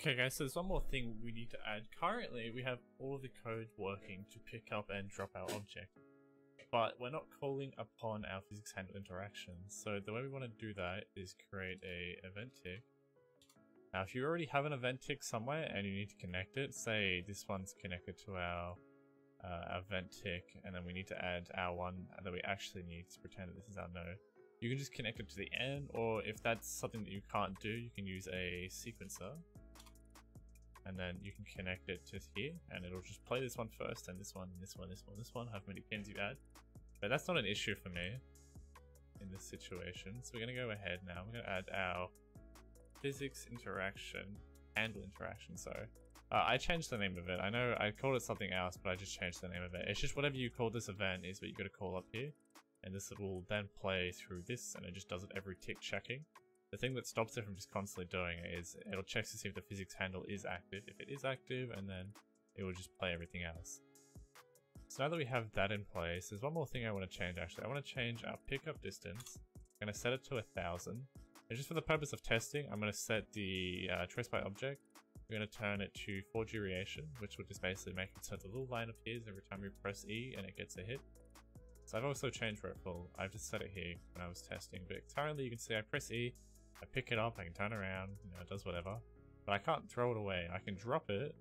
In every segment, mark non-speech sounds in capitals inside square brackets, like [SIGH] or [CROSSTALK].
Okay guys, so there's one more thing we need to add. Currently, we have all the code working to pick up and drop our object. But we're not calling upon our physics handle interactions. So the way we want to do that is create a event tick. Now if you already have an event tick somewhere and you need to connect it, say this one's connected to our uh, event tick and then we need to add our one that we actually need to pretend that this is our node. You can just connect it to the end or if that's something that you can't do, you can use a sequencer and then you can connect it to here and it'll just play this one first and this one, this one, this one, this one, however many pins you add. But that's not an issue for me in this situation. So we're gonna go ahead now, we're gonna add our physics interaction, handle interaction, so. Uh, I changed the name of it. I know I called it something else, but I just changed the name of it. It's just whatever you call this event is what you gotta call up here. And this will then play through this and it just does it every tick checking. The thing that stops it from just constantly doing it is it'll check to see if the physics handle is active. If it is active, and then it will just play everything else. So now that we have that in place, there's one more thing I want to change actually. I want to change our pickup distance. I'm going to set it to a thousand. And just for the purpose of testing, I'm going to set the uh, trace by object. We're going to turn it to for duration, which will just basically make it so the little line appears every time we press E and it gets a hit. So I've also changed where it Ripple. I've just set it here when I was testing, but currently you can see I press E, I pick it up, I can turn around, you know, it does whatever. But I can't throw it away. I can drop it,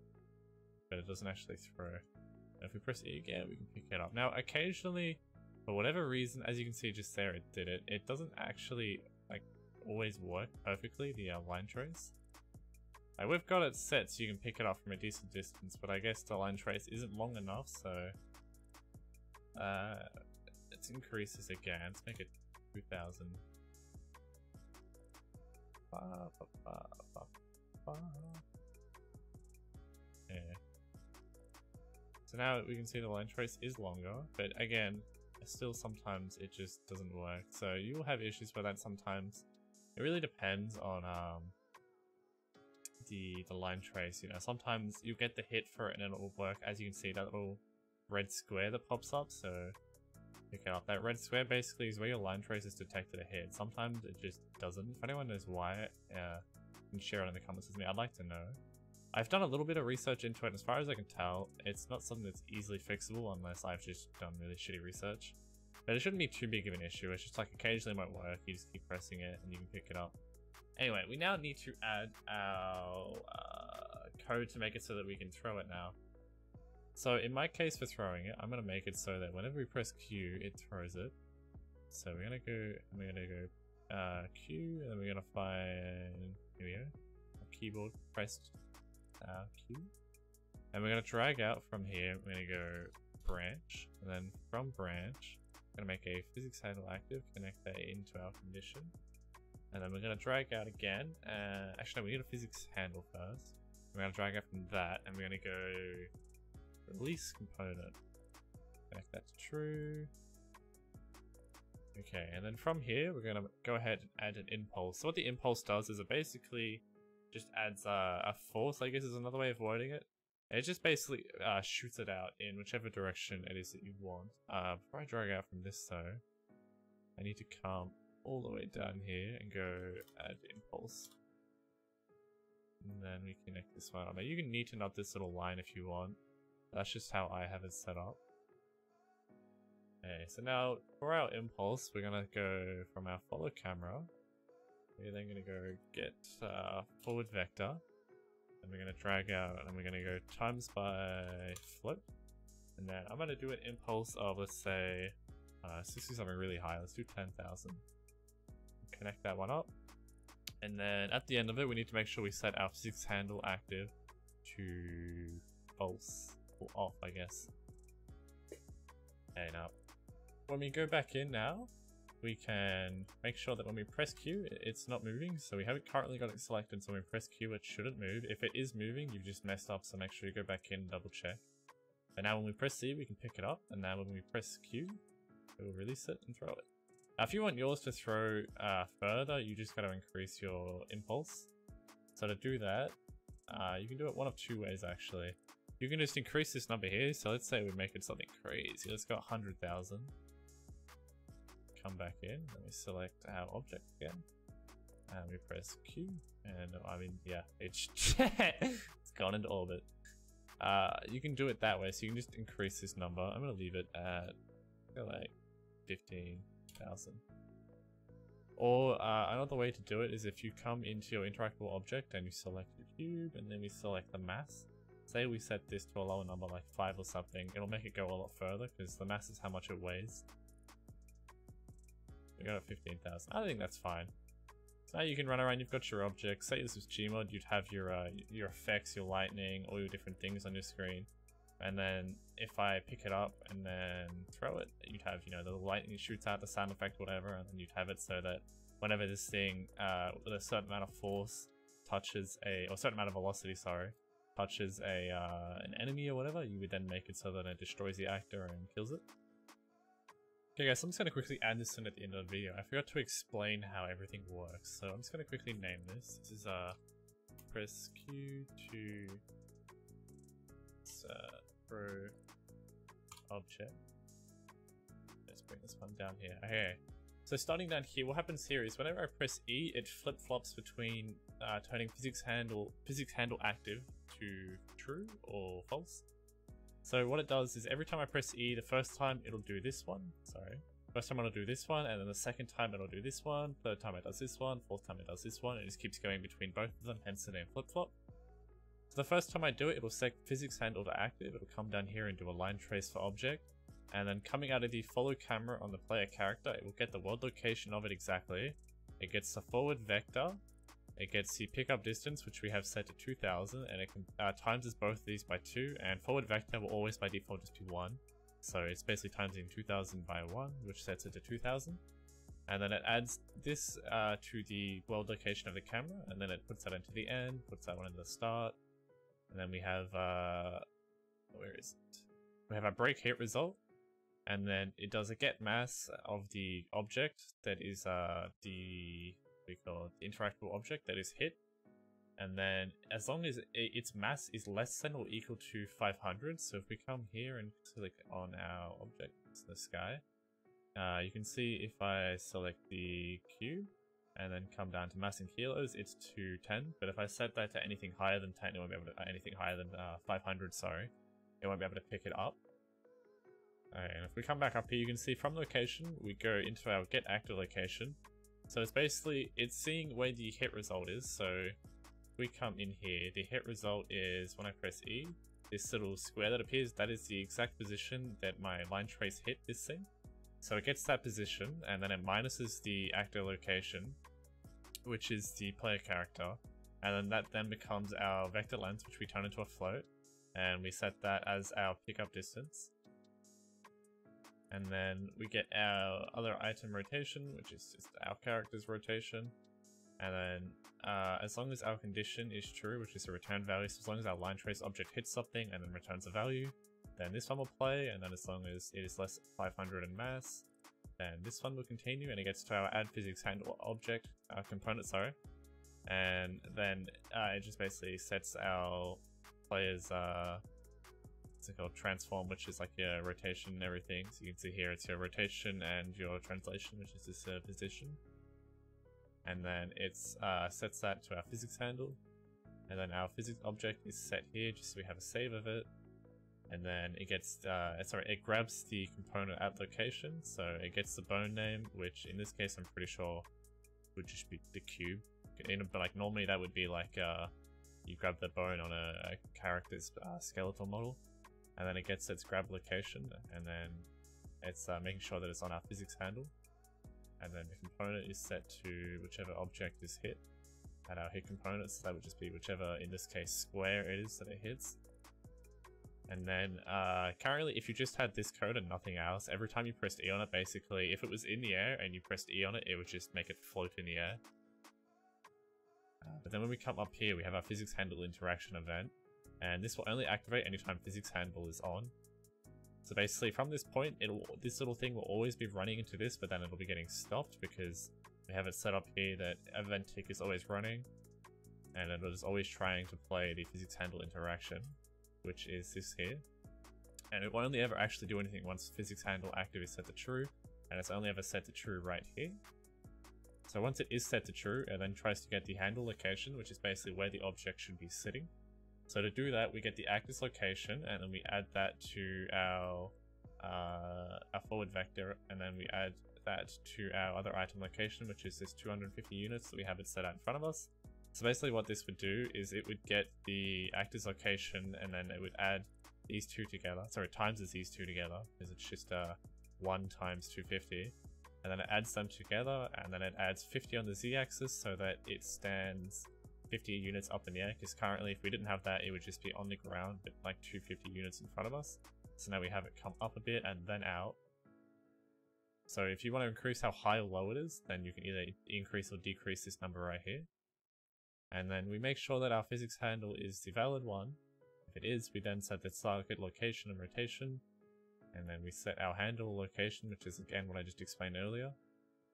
but it doesn't actually throw. And if we press E again, we can pick it up. Now, occasionally, for whatever reason, as you can see just there, it did it. It doesn't actually, like, always work perfectly, the uh, line trace. Like, we've got it set so you can pick it up from a decent distance, but I guess the line trace isn't long enough, so... Uh, let's increase this again. Let's make it 2000. Yeah. So now we can see the line trace is longer, but again, still sometimes it just doesn't work. So you will have issues with that sometimes. It really depends on um, the the line trace. You know, sometimes you get the hit for it and it'll work. As you can see, that little red square that pops up. So pick it up. That red square basically is where your line trace is detected ahead. Sometimes it just doesn't. If anyone knows why, uh, can share it in the comments with me. I'd like to know. I've done a little bit of research into it, as far as I can tell, it's not something that's easily fixable unless I've just done really shitty research. But it shouldn't be too big of an issue, it's just like occasionally it won't work, you just keep pressing it and you can pick it up. Anyway, we now need to add our uh, code to make it so that we can throw it now. So in my case for throwing it, I'm going to make it so that whenever we press Q, it throws it. So we're going to go, we're going to go uh, Q, and then we're going to find, here we go, keyboard pressed uh, Q. And we're going to drag out from here, we're going to go branch, and then from branch, we're going to make a physics handle active, connect that into our condition. And then we're going to drag out again, uh, actually no, we need a physics handle first. We're going to drag out from that, and we're going to go release component. Connect that true. Okay, and then from here, we're to go ahead and add an impulse. So what the impulse does is it basically just adds a force, I guess is another way of wording it. It just basically uh, shoots it out in whichever direction it is that you want. Uh, before I drag out from this though, I need to come all the way down here and go add impulse. And then we connect this one. Now you can neaten up this little line if you want. That's just how I have it set up. Okay, so now for our impulse, we're gonna go from our follow camera. We're then gonna go get uh, forward vector. And we're gonna drag out and we're gonna go times by float. And then I'm gonna do an impulse of let's say uh, let's do something really high. Let's do 10,000. Connect that one up. And then at the end of it, we need to make sure we set our physics handle active to false off, I guess. Okay, now, when we go back in now, we can make sure that when we press Q, it's not moving. So we haven't currently got it selected, so when we press Q, it shouldn't move. If it is moving, you've just messed up, so make sure you go back in and double check. And now when we press C, we can pick it up, and now when we press Q, it will release it and throw it. Now, if you want yours to throw uh, further, you just got to increase your impulse. So to do that, uh, you can do it one of two ways, actually. You can just increase this number here. So let's say we make it something crazy. Let's go 100,000. Come back in. Let me select our object again. and we press Q, and I mean, yeah, it's [LAUGHS] it's gone into orbit. Uh, you can do it that way, so you can just increase this number. I'm gonna leave it at like 15,000. Or uh, another way to do it is if you come into your interactable object and you select the cube and then we select the mass. Say we set this to a lower number like 5 or something, it'll make it go a lot further because the mass is how much it weighs. We got a 15,000. I think that's fine. Now you can run around, you've got your objects. Say this was Gmod, you'd have your uh, your effects, your lightning, all your different things on your screen. And then if I pick it up and then throw it, you'd have, you know, the lightning shoots out the sound effect, whatever, and then you'd have it so that whenever this thing, uh, with a certain amount of force touches a, or a certain amount of velocity, sorry, touches a, uh, an enemy or whatever, you would then make it so that it destroys the actor and kills it. Okay guys, so I'm just going to quickly add this in at the end of the video. I forgot to explain how everything works, so I'm just going to quickly name this. This is uh, press Q to uh, object. Let's bring this one down here. Okay. So starting down here, what happens here is whenever I press E, it flip-flops between uh, turning physics handle physics handle active to true or false. So what it does is every time I press E, the first time it'll do this one. Sorry. First time it'll do this one, and then the second time it'll do this one, third time it does this one, fourth time it does this one, it just keeps going between both of them, hence the name flip-flop. So the first time I do it, it'll set physics handle to active, it'll come down here and do a line trace for object, and then coming out of the follow camera on the player character, it will get the world location of it exactly, it gets the forward vector, it gets the pickup distance, which we have set to 2000, and it can, uh, times both of these by 2, and forward vector will always by default just be 1. So it's basically timesing 2000 by 1, which sets it to 2000. And then it adds this uh, to the world location of the camera, and then it puts that into the end, puts that one in the start, and then we have, uh, where is it? We have our break hit result. And then it does a get mass of the object that is, uh, the, we call it, the interactable object that is hit. And then as long as its mass is less than or equal to 500, so if we come here and click on our object, the sky, uh, you can see if I select the cube, and then come down to mass in kilos, it's 210. But if I set that to anything higher than 10, it won't be able to, uh, anything higher than uh, 500, sorry, it won't be able to pick it up. Okay, and if we come back up here, you can see from location, we go into our get actor location. So it's basically, it's seeing where the hit result is. So we come in here, the hit result is when I press E, this little square that appears, that is the exact position that my line trace hit this thing. So it gets that position, and then it minuses the actor location, which is the player character. And then that then becomes our vector length, which we turn into a float. And we set that as our pickup distance. And then we get our other item rotation, which is just our character's rotation. And then uh, as long as our condition is true, which is a return value, so as long as our line trace object hits something and then returns a value, then this one will play, and then as long as it is less 500 in mass, then this one will continue and it gets to our add physics handle object our component, sorry. And then uh, it just basically sets our player's uh, what's it called transform, which is like your rotation and everything. So you can see here it's your rotation and your translation, which is this uh, position. And then it's uh, sets that to our physics handle. And then our physics object is set here just so we have a save of it and then it gets, uh, sorry, it grabs the component at location, so it gets the bone name, which in this case I'm pretty sure would just be the cube. In, but like normally that would be like, uh, you grab the bone on a, a character's uh, skeletal model, and then it gets its grab location, and then it's uh, making sure that it's on our physics handle, and then the component is set to whichever object is hit at our hit component, so that would just be whichever, in this case, square it is that it hits. And then uh, currently, if you just had this code and nothing else, every time you pressed E on it, basically, if it was in the air and you pressed E on it, it would just make it float in the air. Uh, but then when we come up here, we have our physics handle interaction event, and this will only activate anytime physics handle is on. So basically, from this point, it'll this little thing will always be running into this, but then it'll be getting stopped because we have it set up here that event tick is always running, and it is always trying to play the physics handle interaction which is this here. And it will only ever actually do anything once physics handle active is set to true, and it's only ever set to true right here. So once it is set to true, it then tries to get the handle location, which is basically where the object should be sitting. So to do that, we get the actors location, and then we add that to our uh, our forward vector, and then we add that to our other item location, which is this 250 units that we have it set out in front of us. So basically what this would do is it would get the actor's location and then it would add these two together. Sorry, times these two together because it's just uh, 1 times 250. And then it adds them together and then it adds 50 on the z-axis so that it stands 50 units up in the air because currently if we didn't have that it would just be on the ground but like 250 units in front of us. So now we have it come up a bit and then out. So if you want to increase how high or low it is, then you can either increase or decrease this number right here. And then we make sure that our physics handle is the valid one. If it is, we then set the target location and rotation. And then we set our handle location, which is again what I just explained earlier.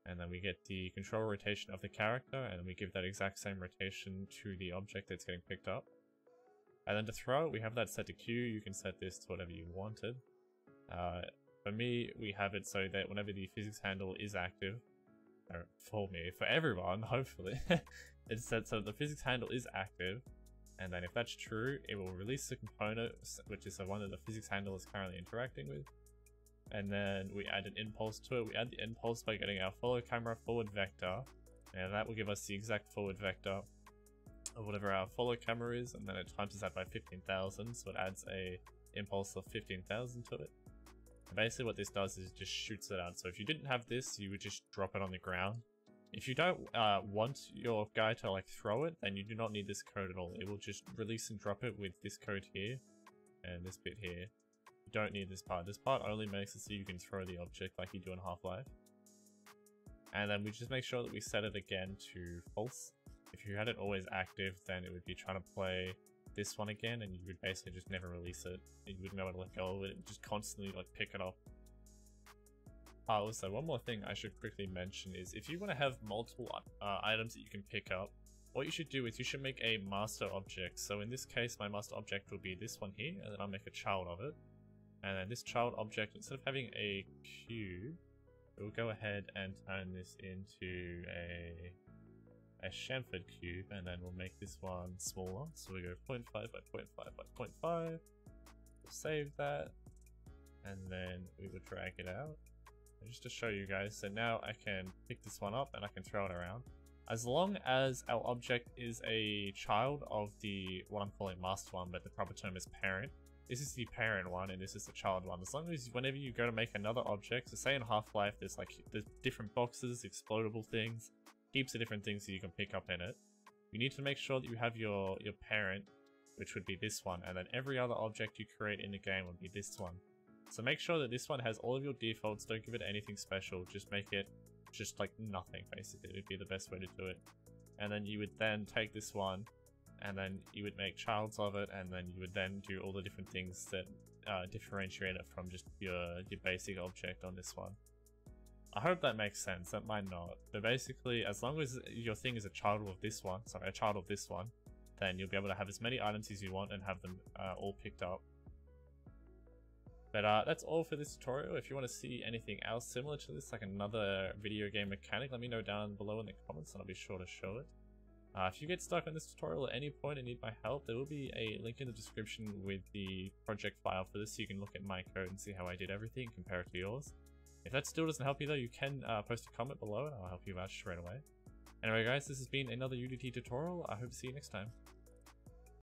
And then we get the control rotation of the character, and we give that exact same rotation to the object that's getting picked up. And then to throw, it, we have that set to Q. You can set this to whatever you wanted. Uh, for me, we have it so that whenever the physics handle is active, or for me, for everyone, [LAUGHS] hopefully, [LAUGHS] it's set so the physics handle is active, and then if that's true, it will release the component, which is the one that the physics handle is currently interacting with. And then we add an impulse to it. We add the impulse by getting our follow camera forward vector, and that will give us the exact forward vector of whatever our follow camera is, and then it times that by 15,000, so it adds a impulse of 15,000 to it. And basically what this does is just shoots it out. So if you didn't have this, you would just drop it on the ground, if you don't uh, want your guy to like throw it, then you do not need this code at all. It will just release and drop it with this code here and this bit here. Don't need this part. This part only makes it so you can throw the object like you do in Half-Life. And then we just make sure that we set it again to false. If you had it always active, then it would be trying to play this one again and you would basically just never release it. You wouldn't be able to let go of it and just constantly like pick it up uh, also, one more thing I should quickly mention is if you want to have multiple uh, items that you can pick up, what you should do is you should make a master object. So in this case, my master object will be this one here, and then I'll make a child of it. And then this child object, instead of having a cube, we'll go ahead and turn this into a a chamfered cube, and then we'll make this one smaller. So we go 0.5 by 0.5 by 0.5. We'll save that, and then we will drag it out just to show you guys. So now I can pick this one up and I can throw it around. As long as our object is a child of the, what I'm calling master one, but the proper term is parent. This is the parent one and this is the child one. As long as whenever you go to make another object, so say in Half-Life there's like there's different boxes, explodable things, heaps of different things that you can pick up in it. You need to make sure that you have your, your parent, which would be this one, and then every other object you create in the game would be this one. So make sure that this one has all of your defaults, don't give it anything special, just make it just like nothing basically, it would be the best way to do it. And then you would then take this one and then you would make childs of it and then you would then do all the different things that uh, differentiate it from just your, your basic object on this one. I hope that makes sense, that might not, but basically as long as your thing is a child of this one, sorry, a child of this one, then you'll be able to have as many items as you want and have them uh, all picked up but uh, that's all for this tutorial. If you want to see anything else similar to this, like another video game mechanic, let me know down below in the comments and I'll be sure to show it. Uh, if you get stuck on this tutorial at any point and need my help, there will be a link in the description with the project file for this so you can look at my code and see how I did everything, compare it to yours. If that still doesn't help you though, you can uh, post a comment below and I'll help you out straight away. Anyway guys, this has been another Unity tutorial. I hope to see you next time.